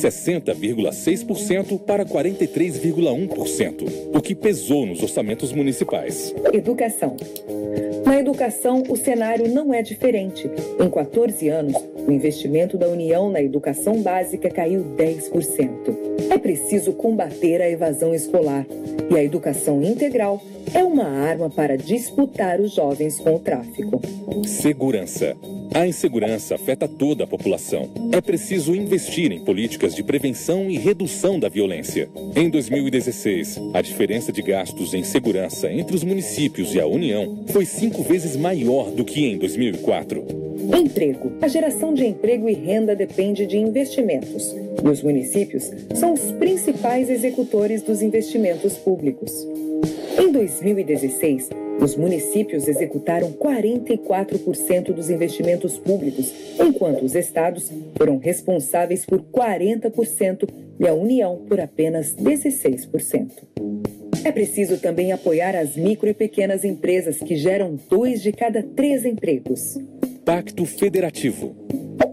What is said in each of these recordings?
60,6% para 43,1%, o que pesou nos orçamentos municipais. Educação. Na educação, o cenário não é diferente. Em 14 anos, o investimento da União na educação básica caiu 10%. É preciso combater a evasão escolar. E a educação integral é uma arma para disputar os jovens com o tráfico. Segurança. A insegurança afeta toda a população. É preciso investir em políticas de prevenção e redução da violência. Em 2016, a diferença de gastos em segurança entre os municípios e a União foi cinco vezes maior do que em 2004. Emprego. A geração de emprego e renda depende de investimentos. E os municípios são os principais executores dos investimentos públicos. Em 2016, os municípios executaram 44% dos investimentos públicos, enquanto os estados foram responsáveis por 40% e a União por apenas 16%. É preciso também apoiar as micro e pequenas empresas que geram dois de cada três empregos. Pacto Federativo.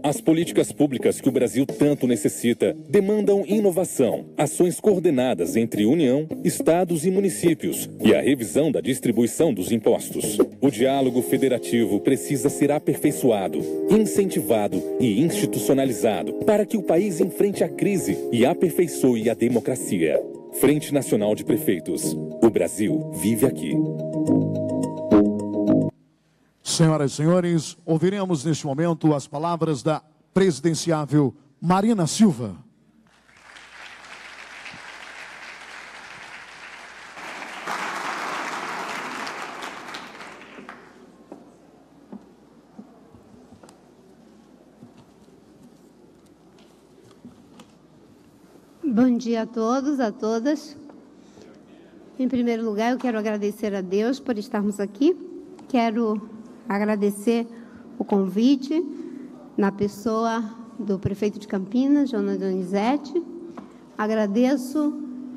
As políticas públicas que o Brasil tanto necessita demandam inovação, ações coordenadas entre União, estados e municípios e a revisão da distribuição dos impostos. O diálogo federativo precisa ser aperfeiçoado, incentivado e institucionalizado para que o país enfrente a crise e aperfeiçoe a democracia. Frente Nacional de Prefeitos. O Brasil vive aqui. Senhoras e senhores, ouviremos neste momento as palavras da presidenciável Marina Silva. Bom dia a todos, a todas. Em primeiro lugar, eu quero agradecer a Deus por estarmos aqui. Quero agradecer o convite na pessoa do prefeito de Campinas, Jonas Donizete. Agradeço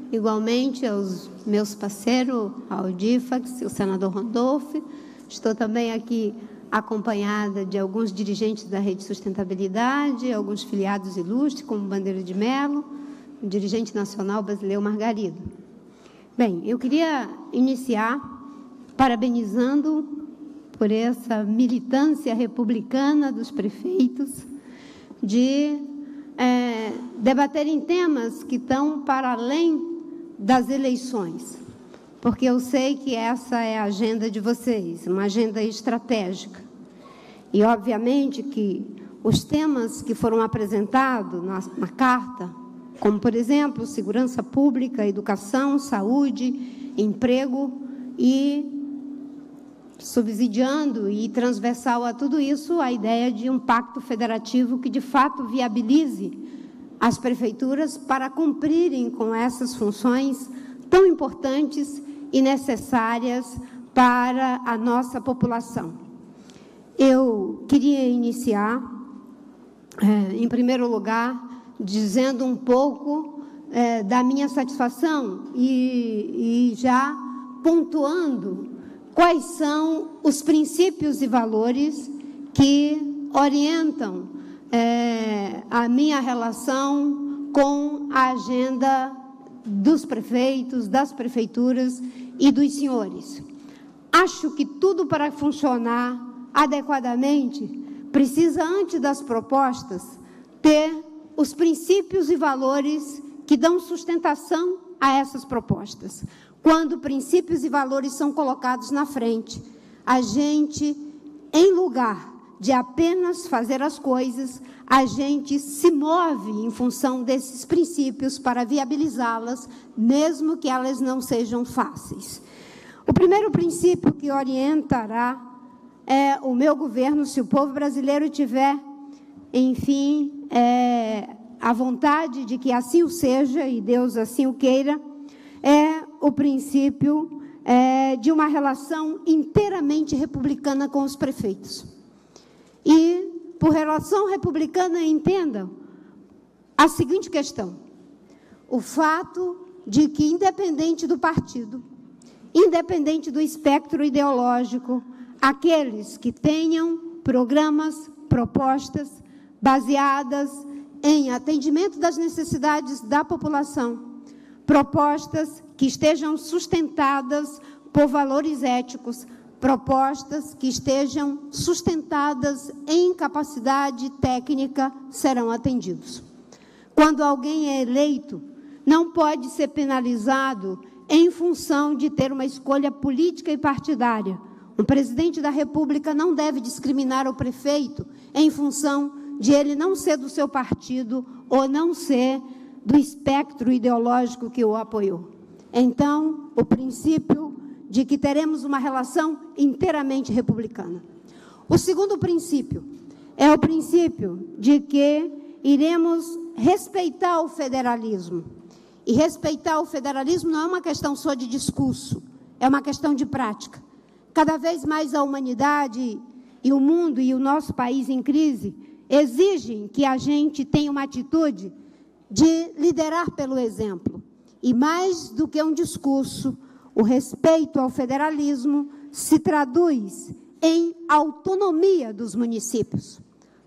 igualmente aos meus parceiros, ao DIFAX, o senador Randolph. Estou também aqui acompanhada de alguns dirigentes da Rede Sustentabilidade, alguns filiados ilustres, como Bandeira de Melo, o dirigente nacional brasileiro Margarido. Bem, eu queria iniciar parabenizando por essa militância republicana dos prefeitos de é, debaterem temas que estão para além das eleições, porque eu sei que essa é a agenda de vocês, uma agenda estratégica. E, obviamente, que os temas que foram apresentados na, na carta, como, por exemplo, segurança pública, educação, saúde, emprego e subsidiando e transversal a tudo isso a ideia de um pacto federativo que de fato viabilize as prefeituras para cumprirem com essas funções tão importantes e necessárias para a nossa população. Eu queria iniciar, é, em primeiro lugar, dizendo um pouco é, da minha satisfação e, e já pontuando quais são os princípios e valores que orientam é, a minha relação com a agenda dos prefeitos, das prefeituras e dos senhores. Acho que tudo para funcionar adequadamente precisa, antes das propostas, ter os princípios e valores que dão sustentação a essas propostas quando princípios e valores são colocados na frente. A gente, em lugar de apenas fazer as coisas, a gente se move em função desses princípios para viabilizá-las, mesmo que elas não sejam fáceis. O primeiro princípio que orientará é o meu governo, se o povo brasileiro tiver, enfim, é, a vontade de que assim o seja e Deus assim o queira, é o princípio é, de uma relação inteiramente republicana com os prefeitos. E, por relação republicana, entendam a seguinte questão: o fato de que, independente do partido, independente do espectro ideológico, aqueles que tenham programas, propostas baseadas em atendimento das necessidades da população, propostas que estejam sustentadas por valores éticos, propostas que estejam sustentadas em capacidade técnica serão atendidos. Quando alguém é eleito, não pode ser penalizado em função de ter uma escolha política e partidária. O presidente da República não deve discriminar o prefeito em função de ele não ser do seu partido ou não ser do espectro ideológico que o apoiou. Então, o princípio de que teremos uma relação inteiramente republicana. O segundo princípio é o princípio de que iremos respeitar o federalismo. E respeitar o federalismo não é uma questão só de discurso, é uma questão de prática. Cada vez mais a humanidade e o mundo e o nosso país em crise exigem que a gente tenha uma atitude de liderar pelo exemplo. E mais do que um discurso, o respeito ao federalismo se traduz em autonomia dos municípios.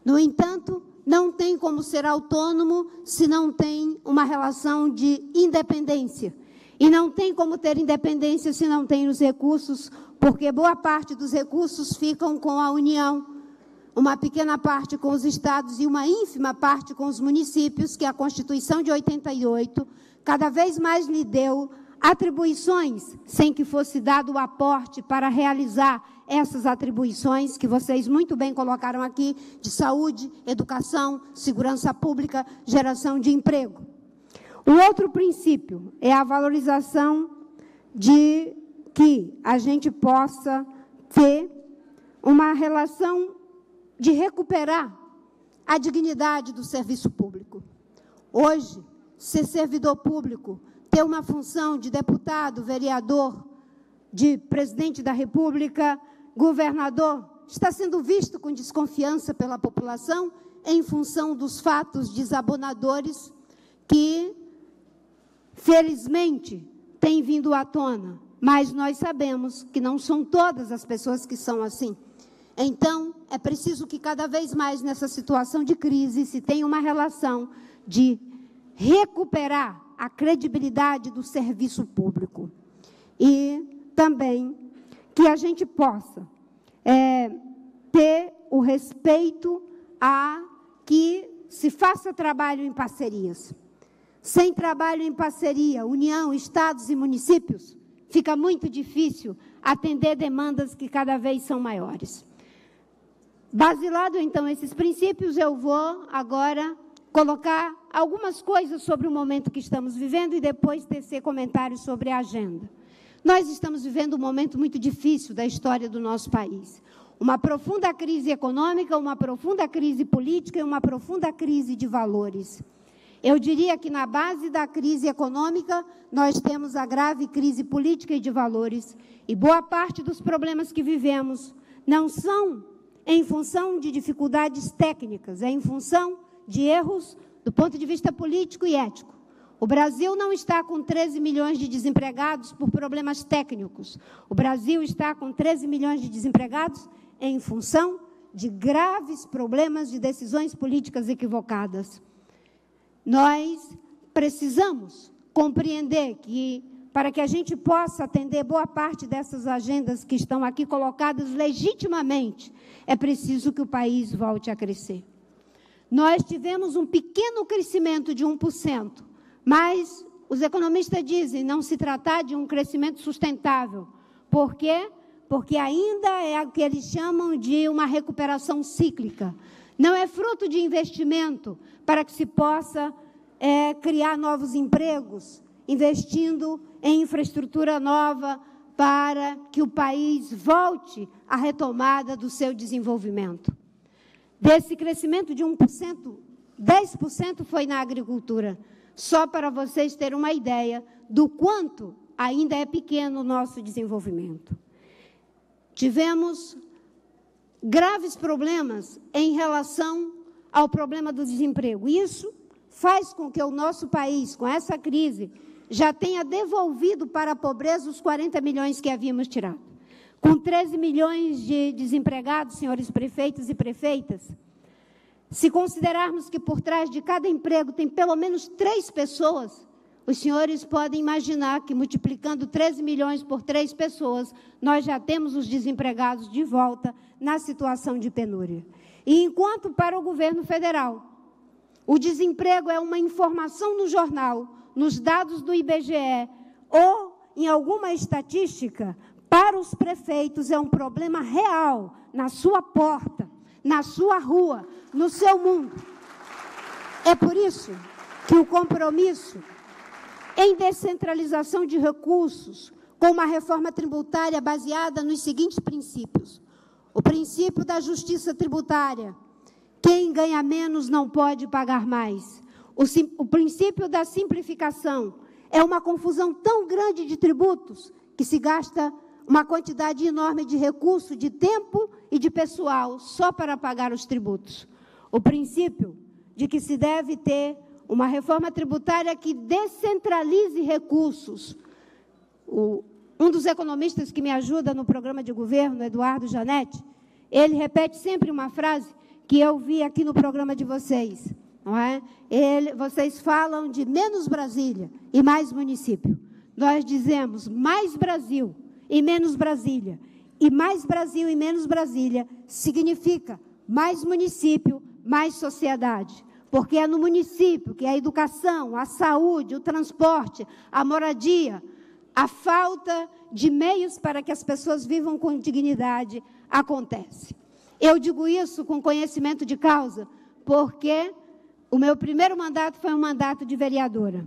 No entanto, não tem como ser autônomo se não tem uma relação de independência. E não tem como ter independência se não tem os recursos, porque boa parte dos recursos ficam com a União, uma pequena parte com os estados e uma ínfima parte com os municípios, que a Constituição de 88 cada vez mais lhe deu atribuições sem que fosse dado o aporte para realizar essas atribuições que vocês muito bem colocaram aqui de saúde, educação, segurança pública, geração de emprego. O outro princípio é a valorização de que a gente possa ter uma relação de recuperar a dignidade do serviço público. Hoje, ser servidor público ter uma função de deputado, vereador, de presidente da República, governador, está sendo visto com desconfiança pela população em função dos fatos desabonadores que, felizmente, têm vindo à tona. Mas nós sabemos que não são todas as pessoas que são assim. Então, é preciso que cada vez mais nessa situação de crise se tenha uma relação de recuperar a credibilidade do serviço público. E também que a gente possa é, ter o respeito a que se faça trabalho em parcerias. Sem trabalho em parceria, União, Estados e municípios, fica muito difícil atender demandas que cada vez são maiores. Basilado, então, esses princípios, eu vou agora colocar algumas coisas sobre o momento que estamos vivendo e depois tecer comentários sobre a agenda. Nós estamos vivendo um momento muito difícil da história do nosso país. Uma profunda crise econômica, uma profunda crise política e uma profunda crise de valores. Eu diria que na base da crise econômica, nós temos a grave crise política e de valores. E boa parte dos problemas que vivemos não são em função de dificuldades técnicas, é em função de erros do ponto de vista político e ético. O Brasil não está com 13 milhões de desempregados por problemas técnicos. O Brasil está com 13 milhões de desempregados em função de graves problemas de decisões políticas equivocadas. Nós precisamos compreender que, para que a gente possa atender boa parte dessas agendas que estão aqui colocadas legitimamente, é preciso que o país volte a crescer. Nós tivemos um pequeno crescimento de 1%, mas os economistas dizem não se tratar de um crescimento sustentável. Por quê? Porque ainda é o que eles chamam de uma recuperação cíclica. Não é fruto de investimento para que se possa é, criar novos empregos, investindo em infraestrutura nova para que o país volte à retomada do seu desenvolvimento. Desse crescimento de 1%, 10% foi na agricultura. Só para vocês terem uma ideia do quanto ainda é pequeno o nosso desenvolvimento. Tivemos graves problemas em relação ao problema do desemprego. Isso faz com que o nosso país, com essa crise, já tenha devolvido para a pobreza os 40 milhões que havíamos tirado com 13 milhões de desempregados, senhores prefeitos e prefeitas, Se considerarmos que por trás de cada emprego tem pelo menos três pessoas, os senhores podem imaginar que multiplicando 13 milhões por três pessoas, nós já temos os desempregados de volta na situação de penúria. E enquanto para o governo federal, o desemprego é uma informação no jornal, nos dados do IBGE ou em alguma estatística, para os prefeitos é um problema real na sua porta, na sua rua, no seu mundo. É por isso que o compromisso em descentralização de recursos, com uma reforma tributária baseada nos seguintes princípios: o princípio da justiça tributária. Quem ganha menos não pode pagar mais. O, o princípio da simplificação. É uma confusão tão grande de tributos que se gasta uma quantidade enorme de recurso, de tempo e de pessoal só para pagar os tributos. O princípio de que se deve ter uma reforma tributária que descentralize recursos. O, um dos economistas que me ajuda no programa de governo, Eduardo Janetti, ele repete sempre uma frase que eu vi aqui no programa de vocês. Não é? Ele, vocês falam de menos Brasília e mais município. Nós dizemos mais Brasil e menos Brasília. E mais Brasil e menos Brasília significa mais município, mais sociedade porque é no município que a educação, a saúde, o transporte, a moradia, a falta de meios para que as pessoas vivam com dignidade acontece. Eu digo isso com conhecimento de causa, porque o meu primeiro mandato foi um mandato de vereadora.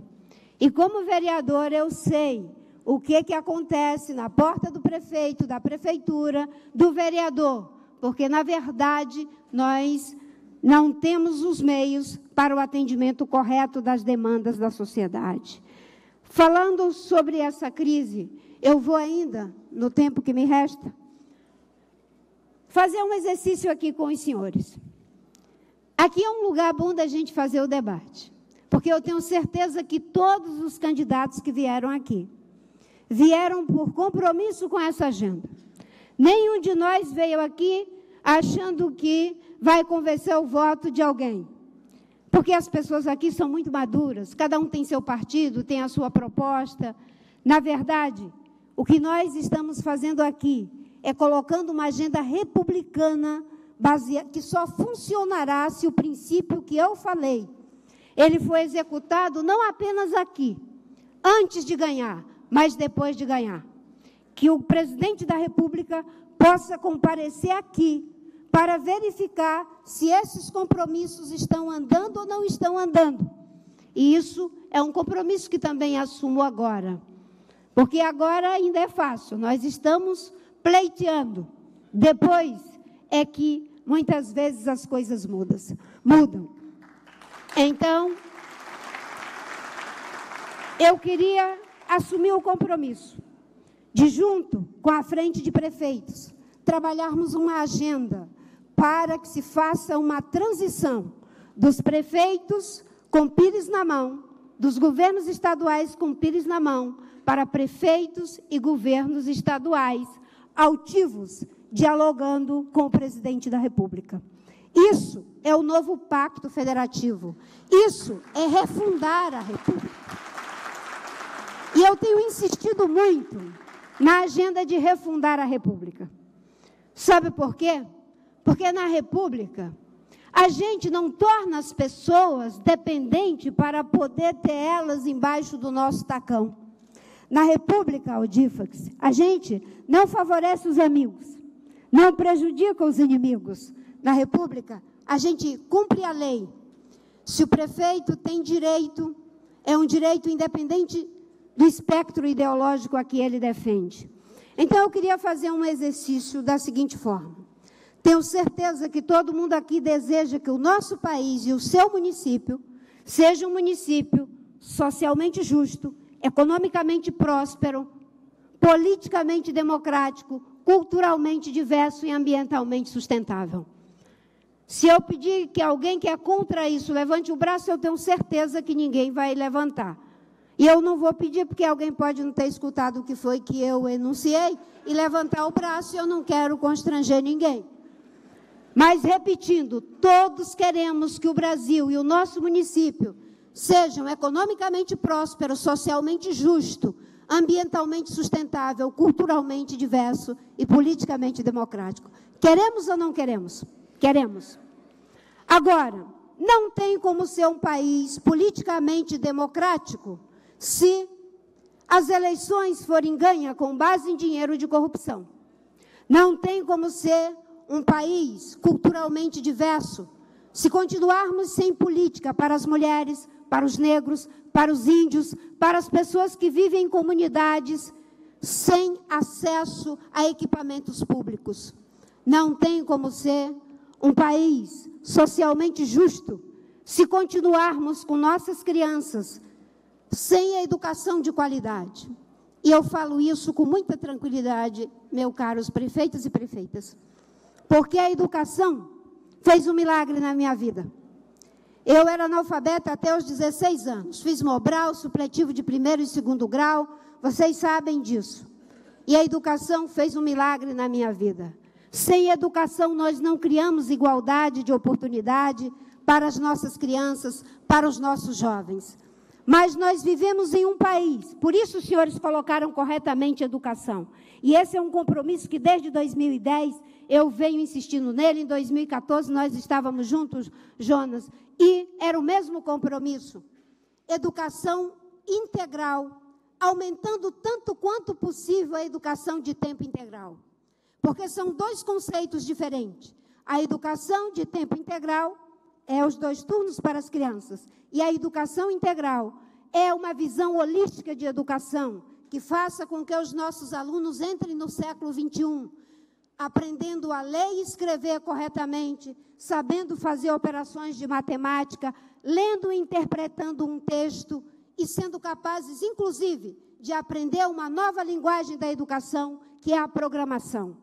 E como vereadora eu sei o que, que acontece na porta do prefeito, da prefeitura, do vereador, porque na verdade nós não temos os meios para o atendimento correto das demandas da sociedade. Falando sobre essa crise, eu vou ainda, no tempo que me resta, fazer um exercício aqui com os senhores. Aqui é um lugar bom da gente fazer o debate, porque eu tenho certeza que todos os candidatos que vieram aqui vieram por compromisso com essa agenda. Nenhum de nós veio aqui achando que vai convencer o voto de alguém. Porque as pessoas aqui são muito maduras, cada um tem seu partido, tem a sua proposta. Na verdade, o que nós estamos fazendo aqui é colocando uma agenda republicana baseada, que só funcionará se o princípio que eu falei, ele foi executado não apenas aqui, antes de ganhar, mas depois de ganhar. Que o presidente da República possa comparecer aqui para verificar se esses compromissos estão andando ou não estão andando. E isso é um compromisso que também assumo agora. Porque agora ainda é fácil, nós estamos pleiteando. Depois é que muitas vezes as coisas mudam. mudam. Então, eu queria assumir o compromisso de, junto com a frente de prefeitos, trabalharmos uma agenda para que se faça uma transição dos prefeitos com pires na mão, dos governos estaduais com pires na mão, para prefeitos e governos estaduais altivos, dialogando com o presidente da República. Isso é o novo pacto federativo. Isso é refundar a República. E eu tenho insistido muito na agenda de refundar a República. Sabe por quê? Porque na República, a gente não torna as pessoas dependentes para poder ter elas embaixo do nosso tacão. Na República, Audifax, a gente não favorece os amigos, não prejudica os inimigos. Na República, a gente cumpre a lei. Se o prefeito tem direito, é um direito independente do espectro ideológico a que ele defende. Então, eu queria fazer um exercício da seguinte forma. Tenho certeza que todo mundo aqui deseja que o nosso país e o seu município seja um município socialmente justo, economicamente próspero, politicamente democrático, culturalmente diverso e ambientalmente sustentável. Se eu pedir que alguém que é contra isso levante o braço, eu tenho certeza que ninguém vai levantar. E eu não vou pedir porque alguém pode não ter escutado o que foi que eu enunciei e levantar o braço eu não quero constranger ninguém. Mas, repetindo, todos queremos que o Brasil e o nosso município sejam economicamente prósperos, socialmente justo, ambientalmente sustentável, culturalmente diverso e politicamente democrático. Queremos ou não queremos? Queremos. Agora, não tem como ser um país politicamente democrático se as eleições forem ganhas com base em dinheiro de corrupção. Não tem como ser um país culturalmente diverso se continuarmos sem política para as mulheres, para os negros, para os índios, para as pessoas que vivem em comunidades sem acesso a equipamentos públicos. Não tem como ser um país socialmente justo se continuarmos com nossas crianças sem a educação de qualidade. E eu falo isso com muita tranquilidade, meus caros prefeitos e prefeitas, porque a educação fez um milagre na minha vida. Eu era analfabeta até os 16 anos. Fiz Mobral, supletivo de primeiro e segundo grau. Vocês sabem disso. E a educação fez um milagre na minha vida. Sem educação, nós não criamos igualdade de oportunidade para as nossas crianças, para os nossos jovens. Mas nós vivemos em um país, por isso os senhores colocaram corretamente educação. E esse é um compromisso que desde 2010 eu venho insistindo nele. Em 2014 nós estávamos juntos, Jonas, e era o mesmo compromisso. Educação integral, aumentando tanto quanto possível a educação de tempo integral. Porque são dois conceitos diferentes. A educação de tempo integral é os dois turnos para as crianças. E a educação integral é uma visão holística de educação que faça com que os nossos alunos entrem no século 21, aprendendo a ler e escrever corretamente, sabendo fazer operações de matemática, lendo e interpretando um texto e sendo capazes, inclusive, de aprender uma nova linguagem da educação, que é a programação.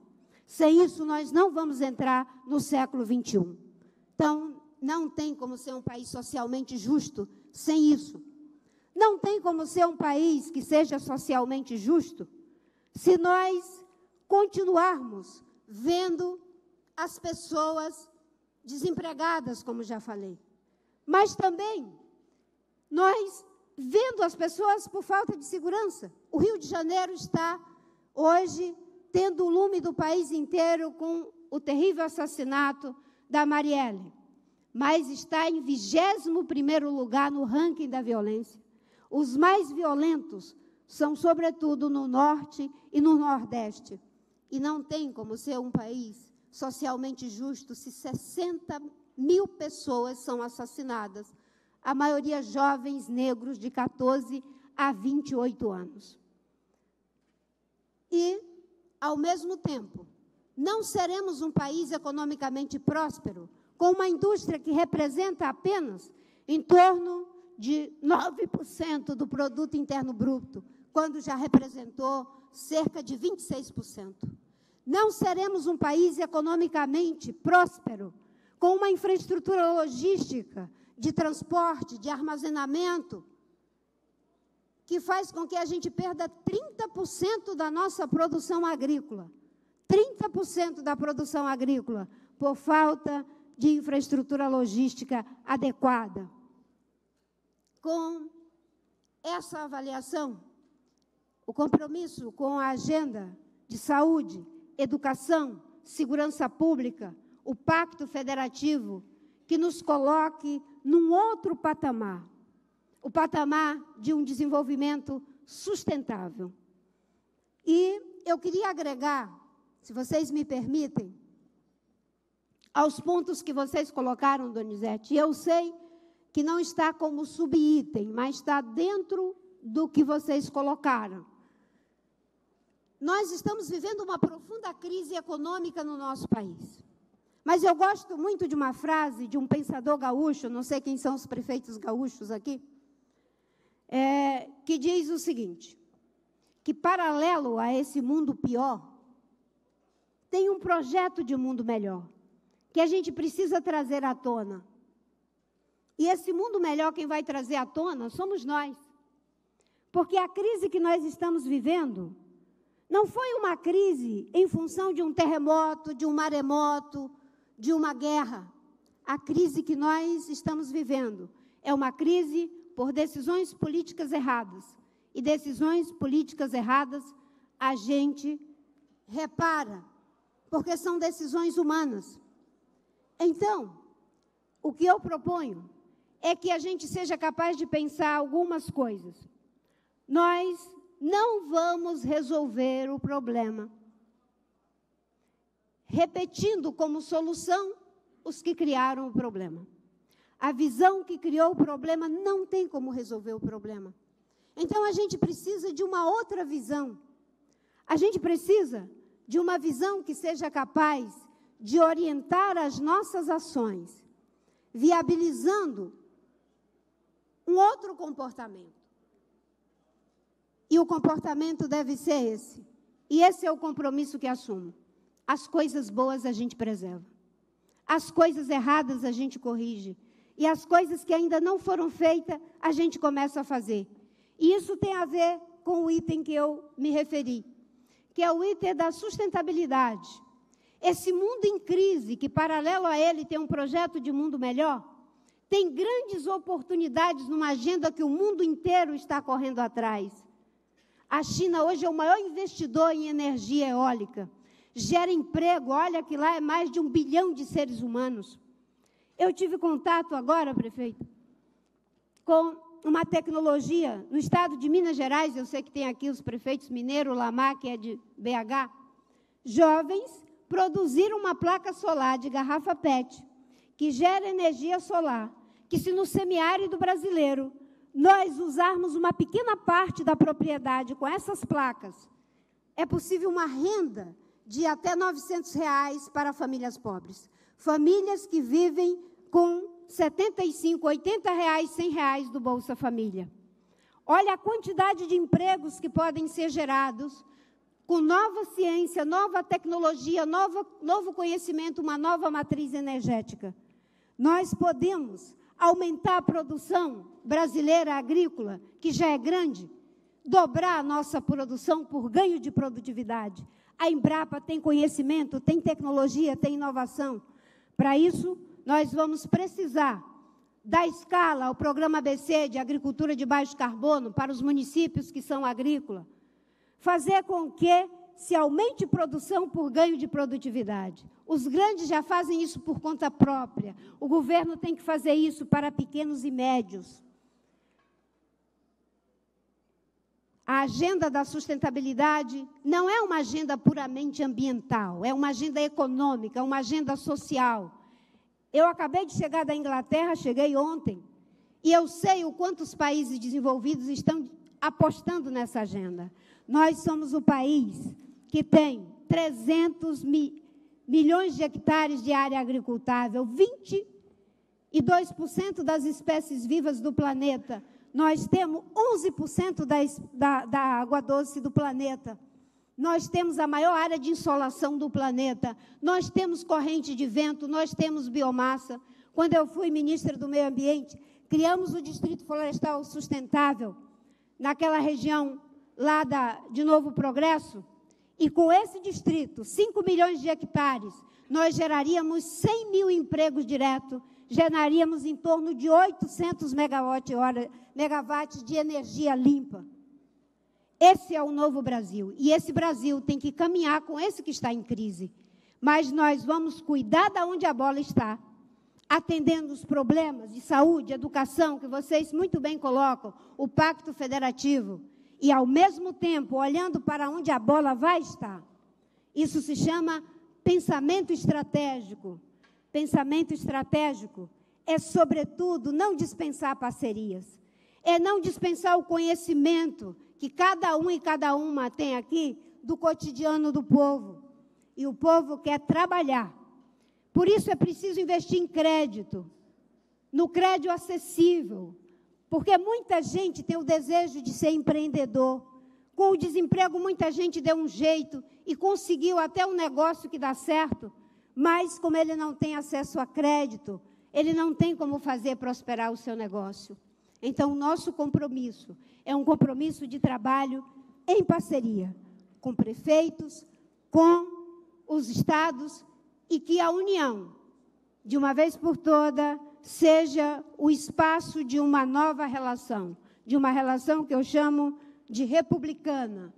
Sem isso, nós não vamos entrar no século 21. Então, não tem como ser um país socialmente justo sem isso. Não tem como ser um país que seja socialmente justo se nós continuarmos vendo as pessoas desempregadas, como já falei. Mas também nós vendo as pessoas por falta de segurança. O Rio de Janeiro está hoje tendo o lume do país inteiro com o terrível assassinato da Marielle mas está em 21 lugar no ranking da violência. Os mais violentos são, sobretudo, no norte e no nordeste. E não tem como ser um país socialmente justo se 60 mil pessoas são assassinadas, a maioria jovens negros de 14 a 28 anos. E, ao mesmo tempo, não seremos um país economicamente próspero com uma indústria que representa apenas em torno de 9% do produto interno bruto, quando já representou cerca de 26%. Não seremos um país economicamente próspero, com uma infraestrutura logística de transporte, de armazenamento, que faz com que a gente perda 30% da nossa produção agrícola. 30% da produção agrícola por falta de infraestrutura logística adequada. Com essa avaliação, o compromisso com a agenda de saúde, educação, segurança pública, o pacto federativo, que nos coloque num outro patamar o patamar de um desenvolvimento sustentável. E eu queria agregar, se vocês me permitem, aos pontos que vocês colocaram, Donizete. Eu sei que não está como subitem, mas está dentro do que vocês colocaram. Nós estamos vivendo uma profunda crise econômica no nosso país. Mas eu gosto muito de uma frase de um pensador gaúcho, não sei quem são os prefeitos gaúchos aqui, é, que diz o seguinte: que paralelo a esse mundo pior, tem um projeto de mundo melhor que a gente precisa trazer à tona. E esse mundo melhor, quem vai trazer à tona somos nós. Porque a crise que nós estamos vivendo não foi uma crise em função de um terremoto, de um maremoto, de uma guerra. A crise que nós estamos vivendo é uma crise por decisões políticas erradas. E decisões políticas erradas a gente repara, porque são decisões humanas. Então, o que eu proponho é que a gente seja capaz de pensar algumas coisas. Nós não vamos resolver o problema repetindo como solução os que criaram o problema. A visão que criou o problema não tem como resolver o problema. Então a gente precisa de uma outra visão. A gente precisa de uma visão que seja capaz de orientar as nossas ações, viabilizando um outro comportamento. E o comportamento deve ser esse. E esse é o compromisso que assumo. As coisas boas a gente preserva. As coisas erradas a gente corrige. E as coisas que ainda não foram feitas, a gente começa a fazer. E isso tem a ver com o item que eu me referi, que é o item da sustentabilidade. Esse mundo em crise, que paralelo a ele tem um projeto de mundo melhor, tem grandes oportunidades numa agenda que o mundo inteiro está correndo atrás. A China hoje é o maior investidor em energia eólica gera emprego. Olha que lá é mais de um bilhão de seres humanos. Eu tive contato agora, prefeito, com uma tecnologia no estado de Minas Gerais. Eu sei que tem aqui os prefeitos Mineiro, Lamar, que é de BH. Jovens produziram uma placa solar de garrafa PET que gera energia solar. Que se no semiárido brasileiro nós usarmos uma pequena parte da propriedade com essas placas, é possível uma renda de até 900 reais para famílias pobres. Famílias que vivem com 75, 80 reais, 100 reais do Bolsa Família. Olha a quantidade de empregos que podem ser gerados com nova ciência, nova tecnologia, nova, novo conhecimento, uma nova matriz energética. Nós podemos aumentar a produção brasileira agrícola, que já é grande, dobrar a nossa produção por ganho de produtividade. A Embrapa tem conhecimento, tem tecnologia, tem inovação. Para isso, nós vamos precisar dar escala ao programa ABC de agricultura de baixo carbono para os municípios que são agrícolas. Fazer com que se aumente produção por ganho de produtividade. Os grandes já fazem isso por conta própria. O governo tem que fazer isso para pequenos e médios. a agenda da sustentabilidade não é uma agenda puramente ambiental, é uma agenda econômica, é uma agenda social. Eu acabei de chegar da Inglaterra, cheguei ontem, e eu sei o quanto os países desenvolvidos estão apostando nessa agenda. Nós somos o país que tem 300 mi, milhões de hectares de área agricultável, 22% das espécies vivas do planeta nós temos 11% da, da, da água doce do planeta. Nós temos a maior área de insolação do planeta. Nós temos corrente de vento, nós temos biomassa. Quando eu fui ministra do Meio Ambiente, criamos o Distrito Florestal Sustentável, naquela região lá da, de Novo Progresso. E com esse distrito, 5 milhões de hectares, nós geraríamos 100 mil empregos diretos geraríamos em torno de 800 megawatts de energia limpa. Esse é o novo Brasil. E esse Brasil tem que caminhar com esse que está em crise. Mas nós vamos cuidar de onde a bola está, atendendo os problemas de saúde, educação, que vocês muito bem colocam, o Pacto Federativo, e ao mesmo tempo olhando para onde a bola vai estar. Isso se chama pensamento estratégico. Pensamento estratégico é, sobretudo, não dispensar parcerias, é não dispensar o conhecimento que cada um e cada uma tem aqui do cotidiano do povo. E o povo quer trabalhar. Por isso é preciso investir em crédito, no crédito acessível, porque muita gente tem o desejo de ser empreendedor. Com o desemprego, muita gente deu um jeito e conseguiu até um negócio que dá certo mas, como ele não tem acesso a crédito, ele não tem como fazer prosperar o seu negócio. Então, o nosso compromisso é um compromisso de trabalho em parceria com prefeitos, com os estados e que a União de uma vez por toda, seja o espaço de uma nova relação, de uma relação que eu chamo de republicana.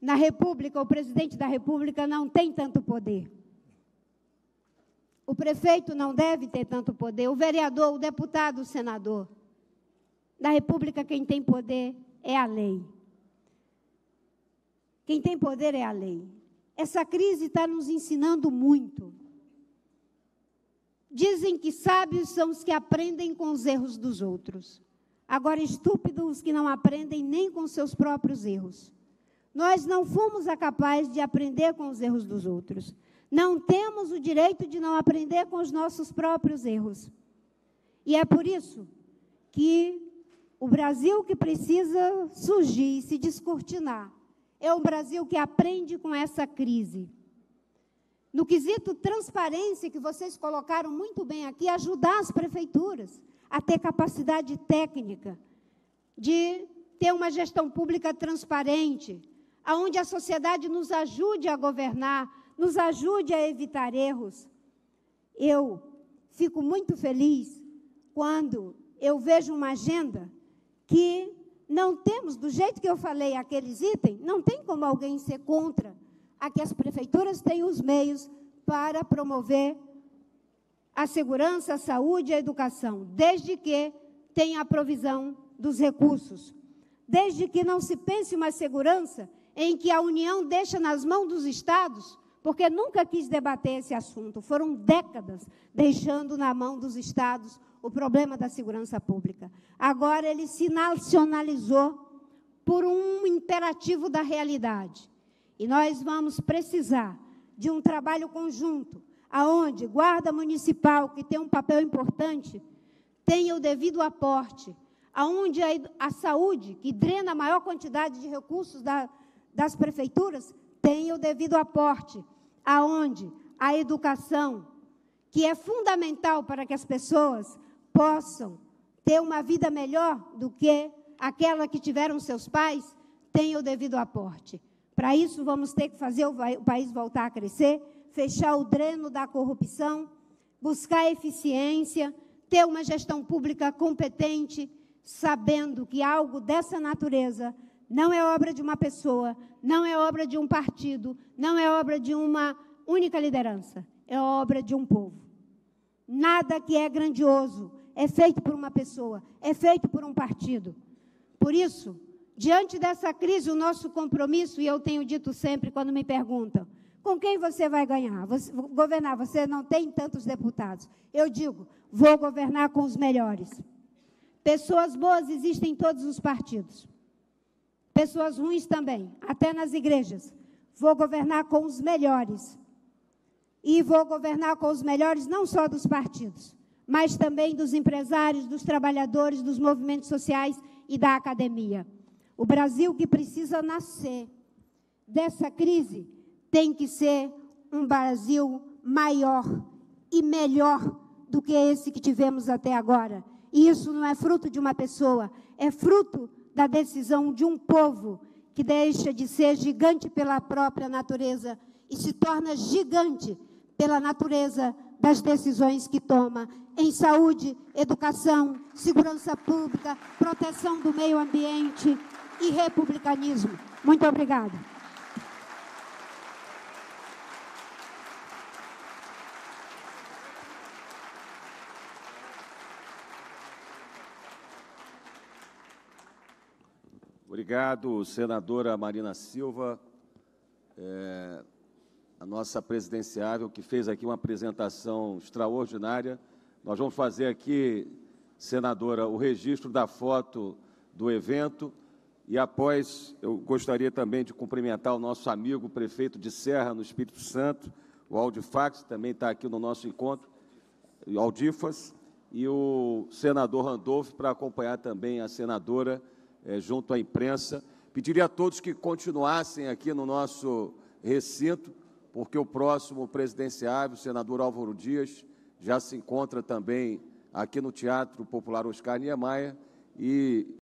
Na República, o presidente da República não tem tanto poder. O prefeito não deve ter tanto poder, o vereador, o deputado, o senador. Na República, quem tem poder é a lei. Quem tem poder é a lei. Essa crise está nos ensinando muito. Dizem que sábios são os que aprendem com os erros dos outros. Agora, estúpidos os que não aprendem nem com seus próprios erros. Nós não fomos capazes de aprender com os erros dos outros. Não temos o direito de não aprender com os nossos próprios erros. E é por isso que o Brasil que precisa surgir e se descortinar é um Brasil que aprende com essa crise. No quesito transparência, que vocês colocaram muito bem aqui, ajudar as prefeituras a ter capacidade técnica de ter uma gestão pública transparente, aonde a sociedade nos ajude a governar, nos ajude a evitar erros. Eu fico muito feliz quando eu vejo uma agenda que não temos, do jeito que eu falei aqueles itens, não tem como alguém ser contra a que as prefeituras tenham os meios para promover a segurança, a saúde e a educação, desde que tenha a provisão dos recursos. Desde que não se pense uma segurança em que a União deixa nas mãos dos estados, porque nunca quis debater esse assunto. Foram décadas deixando na mão dos estados o problema da segurança pública. Agora ele se nacionalizou por um imperativo da realidade. E nós vamos precisar de um trabalho conjunto, aonde guarda municipal, que tem um papel importante, tenha o devido aporte, aonde a, a saúde, que drena a maior quantidade de recursos da, das prefeituras, tenha o devido aporte, aonde a educação, que é fundamental para que as pessoas possam ter uma vida melhor do que aquela que tiveram seus pais, tenha o devido aporte. Para isso, vamos ter que fazer o país voltar a crescer, fechar o dreno da corrupção, buscar eficiência, ter uma gestão pública competente, sabendo que algo dessa natureza não é obra de uma pessoa, não é obra de um partido, não é obra de uma única liderança, é obra de um povo. Nada que é grandioso é feito por uma pessoa, é feito por um partido. Por isso, Diante dessa crise, o nosso compromisso, e eu tenho dito sempre quando me perguntam, com quem você vai ganhar? Você, governar, você não tem tantos deputados. Eu digo, vou governar com os melhores. Pessoas boas existem em todos os partidos. Pessoas ruins também, até nas igrejas. Vou governar com os melhores. E vou governar com os melhores não só dos partidos, mas também dos empresários, dos trabalhadores, dos movimentos sociais e da academia. O Brasil que precisa nascer dessa crise tem que ser um Brasil maior e melhor do que esse que tivemos até agora. E isso não é fruto de uma pessoa, é fruto da decisão de um povo que deixa de ser gigante pela própria natureza e se torna gigante pela natureza das decisões que toma em saúde, educação, segurança pública, proteção do meio ambiente, e republicanismo. Muito obrigada. Obrigado, senadora Marina Silva, é, a nossa presidenciável, que fez aqui uma apresentação extraordinária. Nós vamos fazer aqui, senadora, o registro da foto do evento e após, eu gostaria também de cumprimentar o nosso amigo prefeito de Serra, no Espírito Santo, o Aldifax, também está aqui no nosso encontro, o Aldifas, e o senador Randolph, para acompanhar também a senadora é, junto à imprensa. Pediria a todos que continuassem aqui no nosso recinto, porque o próximo presidenciável, o senador Álvaro Dias, já se encontra também aqui no Teatro Popular Oscar Niemeyer, e